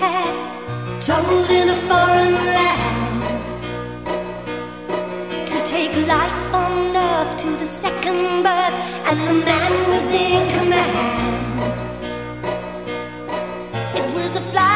had told in a foreign land to take life on earth to the second birth, and the man was in command. It was a fly.